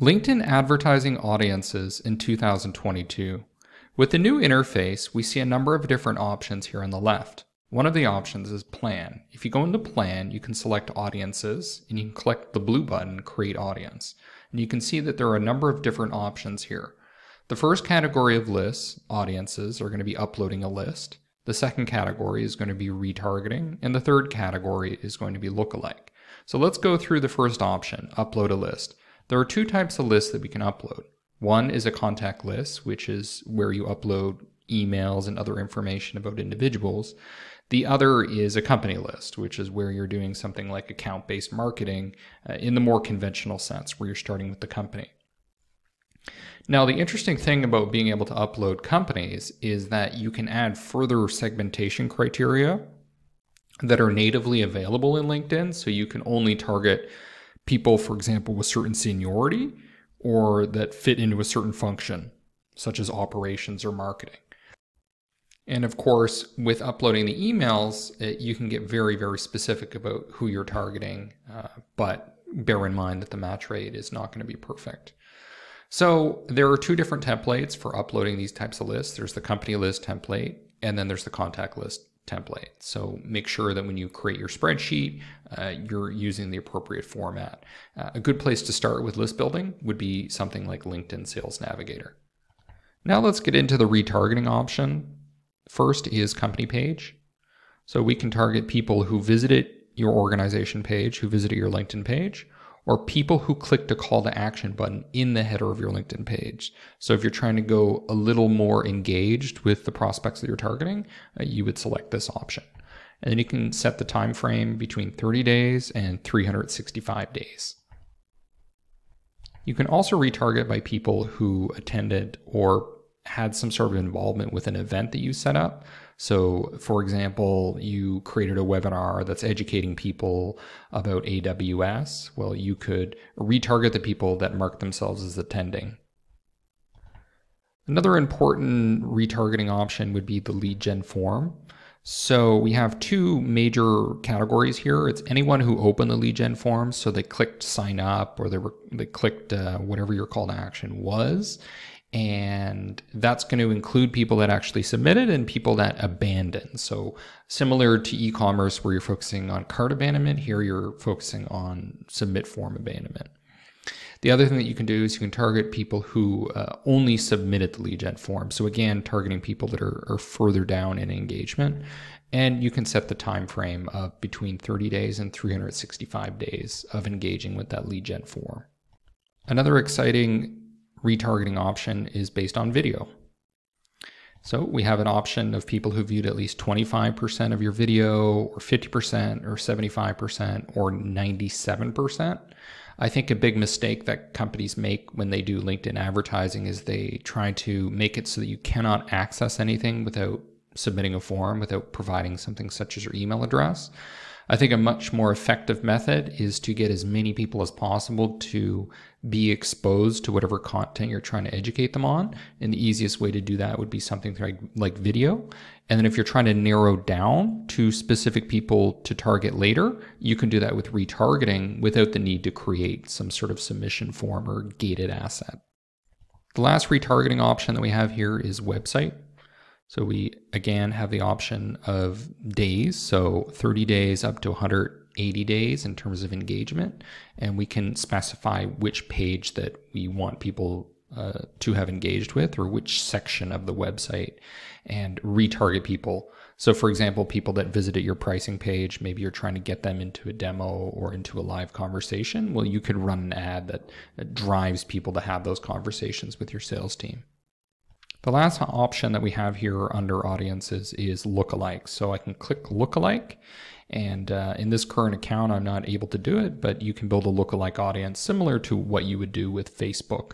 LinkedIn advertising audiences in 2022. With the new interface, we see a number of different options here on the left. One of the options is plan. If you go into plan, you can select audiences and you can click the blue button, create audience. And you can see that there are a number of different options here. The first category of lists, audiences, are going to be uploading a list. The second category is going to be retargeting. And the third category is going to be lookalike. So let's go through the first option, upload a list. There are two types of lists that we can upload. One is a contact list, which is where you upload emails and other information about individuals. The other is a company list, which is where you're doing something like account based marketing uh, in the more conventional sense, where you're starting with the company. Now, the interesting thing about being able to upload companies is that you can add further segmentation criteria that are natively available in LinkedIn. So you can only target people, for example, with certain seniority or that fit into a certain function, such as operations or marketing. And of course, with uploading the emails, it, you can get very, very specific about who you're targeting, uh, but bear in mind that the match rate is not going to be perfect. So there are two different templates for uploading these types of lists. There's the company list template, and then there's the contact list template. So make sure that when you create your spreadsheet, uh, you're using the appropriate format. Uh, a good place to start with list building would be something like LinkedIn Sales Navigator. Now let's get into the retargeting option. First is company page. So we can target people who visited your organization page, who visited your LinkedIn page, or people who click the call to action button in the header of your LinkedIn page. So if you're trying to go a little more engaged with the prospects that you're targeting, uh, you would select this option. And then you can set the time frame between 30 days and 365 days. You can also retarget by people who attended or had some sort of involvement with an event that you set up. So, for example, you created a webinar that's educating people about AWS. Well, you could retarget the people that mark themselves as attending. Another important retargeting option would be the lead gen form. So we have two major categories here. It's anyone who opened the lead gen form, so they clicked sign up or they were they clicked uh, whatever your call to action was, and that's going to include people that actually submitted and people that abandon. So similar to e-commerce where you're focusing on cart abandonment, here you're focusing on submit form abandonment. The other thing that you can do is you can target people who uh, only submitted the lead gen form. So again, targeting people that are, are further down in engagement. And you can set the time frame of between 30 days and 365 days of engaging with that lead gen form. Another exciting retargeting option is based on video. So we have an option of people who viewed at least 25% of your video, or 50%, or 75%, or 97%. I think a big mistake that companies make when they do LinkedIn advertising is they try to make it so that you cannot access anything without submitting a form, without providing something such as your email address. I think a much more effective method is to get as many people as possible to be exposed to whatever content you're trying to educate them on. And the easiest way to do that would be something like, like video. And then if you're trying to narrow down to specific people to target later, you can do that with retargeting without the need to create some sort of submission form or gated asset. The last retargeting option that we have here is website. So we again have the option of days, so 30 days up to 180 days in terms of engagement, and we can specify which page that we want people uh, to have engaged with or which section of the website and retarget people. So, for example, people that visited your pricing page, maybe you're trying to get them into a demo or into a live conversation. Well, you could run an ad that, that drives people to have those conversations with your sales team. The last option that we have here under audiences is lookalike. So I can click lookalike and uh, in this current account, I'm not able to do it, but you can build a lookalike audience similar to what you would do with Facebook.